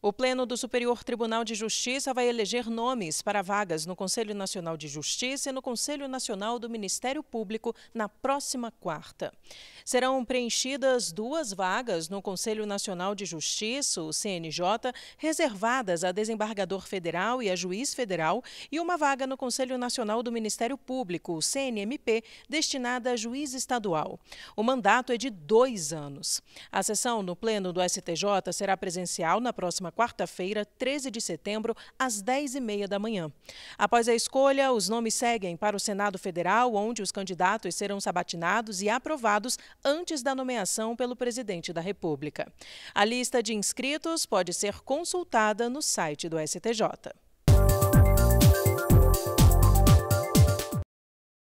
O Pleno do Superior Tribunal de Justiça vai eleger nomes para vagas no Conselho Nacional de Justiça e no Conselho Nacional do Ministério Público na próxima quarta. Serão preenchidas duas vagas no Conselho Nacional de Justiça, o CNJ, reservadas a desembargador federal e a juiz federal, e uma vaga no Conselho Nacional do Ministério Público, o CNMP, destinada a juiz estadual. O mandato é de dois anos. A sessão no Pleno do STJ será presencial na próxima próxima quarta-feira, 13 de setembro, às 10h30 da manhã. Após a escolha, os nomes seguem para o Senado Federal, onde os candidatos serão sabatinados e aprovados antes da nomeação pelo presidente da República. A lista de inscritos pode ser consultada no site do STJ.